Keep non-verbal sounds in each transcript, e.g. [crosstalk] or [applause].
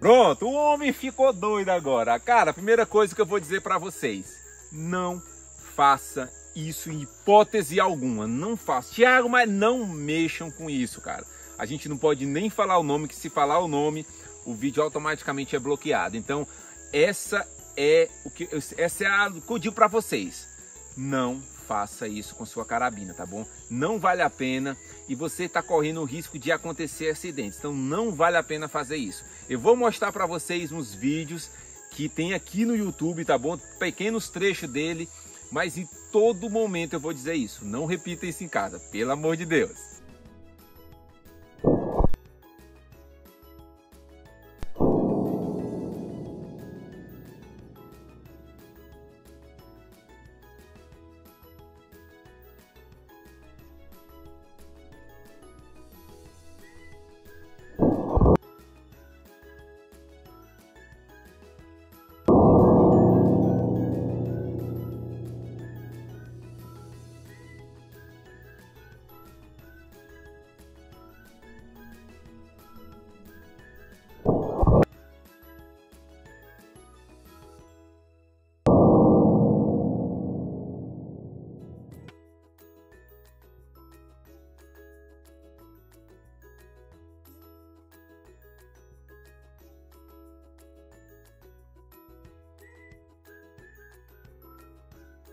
Pronto, o homem ficou doido agora. Cara, a primeira coisa que eu vou dizer para vocês, não faça isso em hipótese alguma. Não faça. Tiago, mas não mexam com isso, cara. A gente não pode nem falar o nome, que se falar o nome, o vídeo automaticamente é bloqueado. Então, essa é o que essa é a que eu digo para vocês. Não faça isso com sua carabina, tá bom? Não vale a pena e você está correndo o risco de acontecer acidentes. Então não vale a pena fazer isso. Eu vou mostrar para vocês uns vídeos que tem aqui no YouTube, tá bom? Pequenos trechos dele, mas em todo momento eu vou dizer isso. Não repita isso em casa, pelo amor de Deus.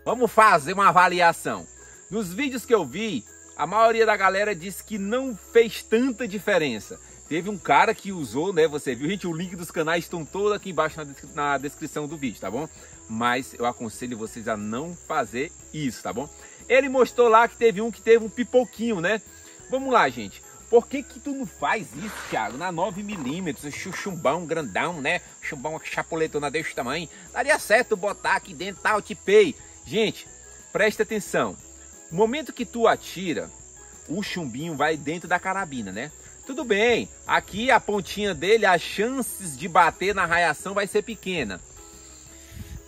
Vamos fazer uma avaliação. Nos vídeos que eu vi, a maioria da galera disse que não fez tanta diferença. Teve um cara que usou, né? Você viu, gente, o link dos canais estão todos aqui embaixo na, na descrição do vídeo, tá bom? Mas eu aconselho vocês a não fazer isso, tá bom? Ele mostrou lá que teve um que teve um pipoquinho, né? Vamos lá, gente. Por que que tu não faz isso, Thiago? Na 9mm, chumbão grandão, né? Chumbão, uma chapuletona desse tamanho. Daria certo botar aqui dentro, tal, tipei. Gente, preste atenção. No momento que tu atira, o chumbinho vai dentro da carabina, né? Tudo bem, aqui a pontinha dele, as chances de bater na raiação vai ser pequena.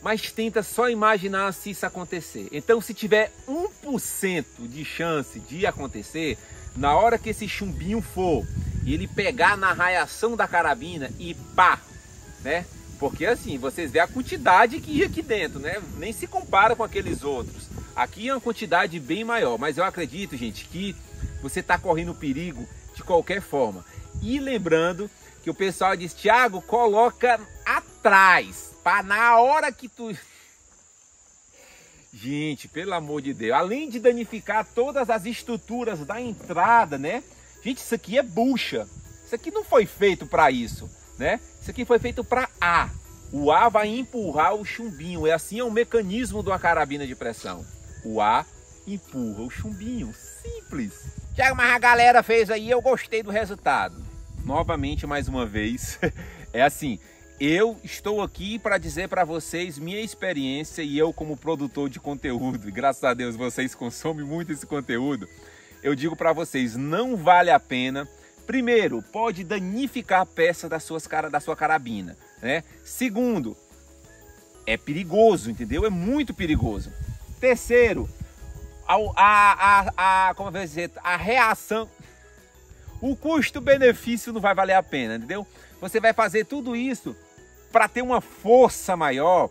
Mas tenta só imaginar se isso acontecer. Então, se tiver 1% de chance de acontecer, na hora que esse chumbinho for e ele pegar na raiação da carabina e pá, né? Porque assim, vocês vê a quantidade que ia aqui dentro, né? Nem se compara com aqueles outros. Aqui é uma quantidade bem maior, mas eu acredito, gente, que você está correndo perigo de qualquer forma. E lembrando que o pessoal diz, Thiago, coloca atrás, para na hora que tu... Gente, pelo amor de Deus, além de danificar todas as estruturas da entrada, né? Gente, isso aqui é bucha. Isso aqui não foi feito para isso né? Isso aqui foi feito para A. O A vai empurrar o chumbinho. É assim é o mecanismo de uma carabina de pressão. O A empurra o chumbinho. Simples. Tiago, mas a galera fez aí, eu gostei do resultado. Novamente, mais uma vez, [laughs] é assim, eu estou aqui para dizer para vocês minha experiência e eu como produtor de conteúdo, e graças a Deus vocês consomem muito esse conteúdo, eu digo para vocês, não vale a pena Primeiro, pode danificar a peça das suas, da sua carabina. Né? Segundo, é perigoso, entendeu? É muito perigoso. Terceiro, a, a, a, a, como eu dizer, a reação, o custo-benefício não vai valer a pena, entendeu? Você vai fazer tudo isso para ter uma força maior,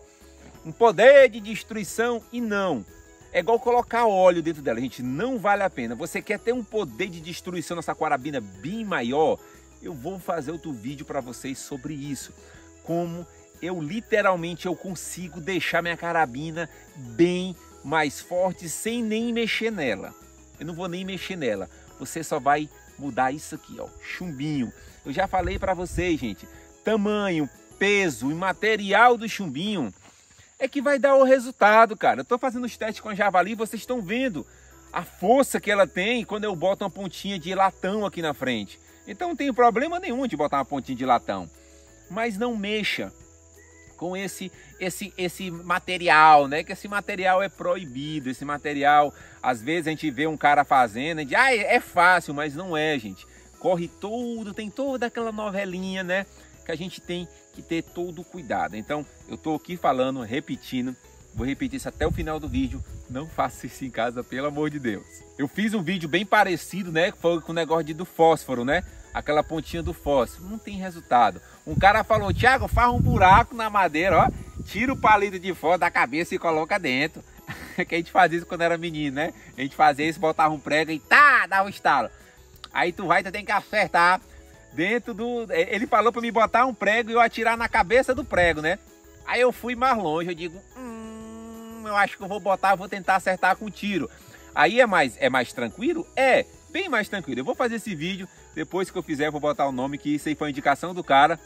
um poder de destruição e não. É igual colocar óleo dentro dela, gente, não vale a pena. Você quer ter um poder de destruição nessa carabina bem maior? Eu vou fazer outro vídeo para vocês sobre isso. Como eu literalmente eu consigo deixar minha carabina bem mais forte sem nem mexer nela. Eu não vou nem mexer nela. Você só vai mudar isso aqui, ó, chumbinho. Eu já falei para vocês, gente, tamanho, peso e material do chumbinho é que vai dar o resultado, cara. Eu tô fazendo os testes com a javali, vocês estão vendo a força que ela tem quando eu boto uma pontinha de latão aqui na frente. Então não tem problema nenhum de botar uma pontinha de latão. Mas não mexa com esse esse esse material, né? Que esse material é proibido. Esse material, às vezes a gente vê um cara fazendo, a gente, ah, é fácil, mas não é, gente. Corre tudo, tem toda aquela novelinha, né? Que a gente tem que ter todo o cuidado. Então, eu estou aqui falando, repetindo, vou repetir isso até o final do vídeo. Não faça isso em casa, pelo amor de Deus. Eu fiz um vídeo bem parecido, né? Que foi com o negócio de, do fósforo, né? Aquela pontinha do fósforo. Não tem resultado. Um cara falou, Thiago, faz um buraco na madeira, ó. Tira o palito de fora da cabeça e coloca dentro. [laughs] que a gente fazia isso quando era menino, né? A gente fazia isso, botava um prego e tá, dava um estalo. Aí tu vai, tu tem que acertar dentro do... Ele falou para me botar um prego e eu atirar na cabeça do prego, né? Aí eu fui mais longe, eu digo, hum, eu acho que eu vou botar, vou tentar acertar com tiro. Aí é mais, é mais tranquilo? É, bem mais tranquilo. Eu vou fazer esse vídeo, depois que eu fizer eu vou botar o nome, que isso aí foi a indicação do cara.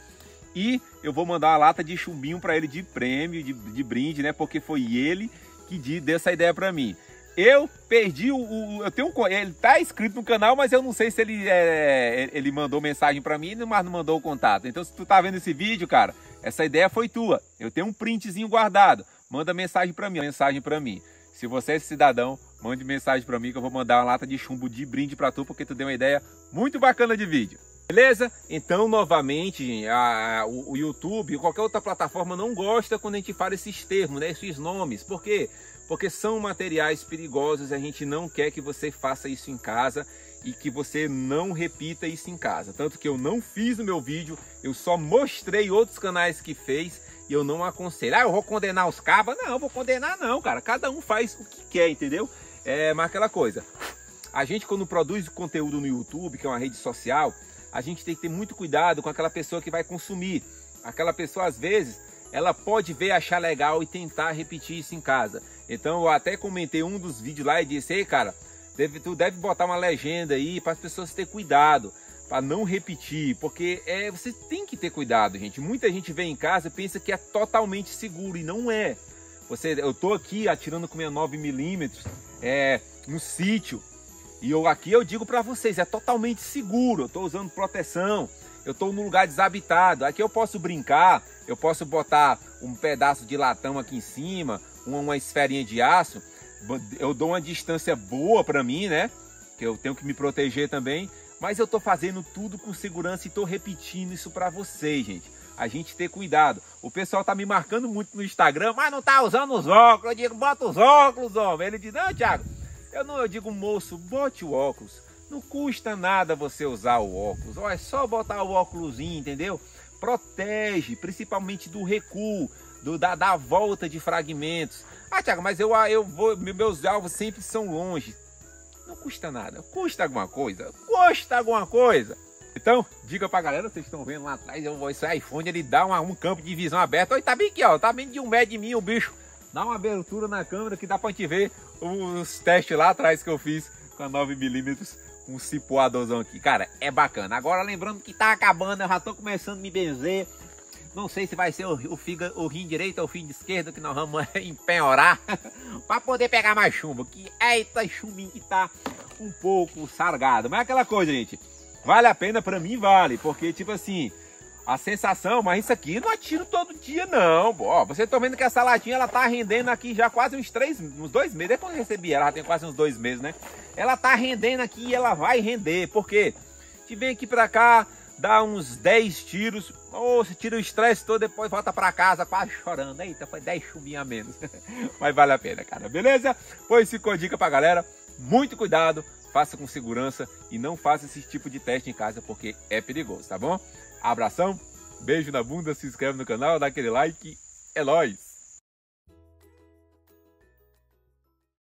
E eu vou mandar uma lata de chumbinho para ele de prêmio, de, de brinde, né? Porque foi ele que deu essa ideia para mim. Eu perdi o, o, Eu tenho um. Ele tá inscrito no canal, mas eu não sei se ele, é, ele mandou mensagem para mim, mas não mandou o contato. Então, se tu tá vendo esse vídeo, cara, essa ideia foi tua. Eu tenho um printzinho guardado. Manda mensagem para mim, mensagem para mim. Se você é cidadão, mande mensagem para mim que eu vou mandar uma lata de chumbo de brinde para tu, porque tu deu uma ideia muito bacana de vídeo. Beleza? Então, novamente, a, o, o YouTube, qualquer outra plataforma não gosta quando a gente fala esses termos, né, esses nomes. Por quê? Porque são materiais perigosos e a gente não quer que você faça isso em casa e que você não repita isso em casa. Tanto que eu não fiz o meu vídeo, eu só mostrei outros canais que fez e eu não aconselho. Ah, eu vou condenar os cabas? Não, vou condenar não, cara. Cada um faz o que quer, entendeu? É, mas aquela coisa. A gente quando produz conteúdo no YouTube, que é uma rede social, a gente tem que ter muito cuidado com aquela pessoa que vai consumir. Aquela pessoa, às vezes, ela pode ver, achar legal e tentar repetir isso em casa. Então, eu até comentei um dos vídeos lá e disse, ei, cara, deve, tu deve botar uma legenda aí para as pessoas ter cuidado, para não repetir, porque é, você tem que ter cuidado, gente. Muita gente vem em casa e pensa que é totalmente seguro e não é. Você, eu tô aqui atirando com minha 9mm é, no sítio, e eu aqui eu digo para vocês, é totalmente seguro. Eu estou usando proteção. Eu estou num lugar desabitado. Aqui eu posso brincar, eu posso botar um pedaço de latão aqui em cima, uma, uma esferinha de aço. Eu dou uma distância boa para mim, né? Que eu tenho que me proteger também. Mas eu estou fazendo tudo com segurança e estou repetindo isso para vocês, gente. A gente ter cuidado. O pessoal tá me marcando muito no Instagram, mas não tá usando os óculos. Eu digo, bota os óculos, homem. Ele diz, não, Thiago, eu não eu digo, moço, bote o óculos. Não custa nada você usar o óculos. Ó, é só botar o óculos, entendeu? Protege, principalmente do recuo, do, da, da volta de fragmentos. Ah, Tiago, mas eu, eu vou, meus alvos sempre são longe. Não custa nada. Custa alguma coisa? Custa alguma coisa. Então, diga pra galera, vocês estão vendo lá atrás, eu vou, esse iPhone ele dá uma, um campo de visão aberto. Olha, tá bem aqui, ó. Tá bem de um metro de mim o bicho. Dá uma abertura na câmera que dá pra gente ver os testes lá atrás que eu fiz com a 9mm com um cipoadorzão aqui. Cara, é bacana. Agora lembrando que tá acabando, eu já tô começando a me benzer. Não sei se vai ser o, o, figa, o rim direito ou o fim esquerdo que nós vamos [laughs] empenhorar [laughs] para poder pegar mais chumbo. Que eita chumbinho que tá um pouco sargado. Mas é aquela coisa, gente. Vale a pena? Para mim vale. Porque, tipo assim, a sensação, mas isso aqui não atiro todo dia não, ó, você tá vendo que essa latinha ela tá rendendo aqui já quase uns três, uns dois meses, depois que eu recebi ela, tem quase uns dois meses, né? Ela tá rendendo aqui e ela vai render, porque te vem aqui pra cá, dá uns 10 tiros, ou você tira o estresse todo, depois volta pra casa quase chorando, eita, foi 10 chuvinhas a menos, [laughs] mas vale a pena, cara, beleza? Pois ficou dica pra galera, muito cuidado, faça com segurança e não faça esse tipo de teste em casa, porque é perigoso, tá bom? Abração, beijo na bunda, se inscreve no canal, dá aquele like, é nóis!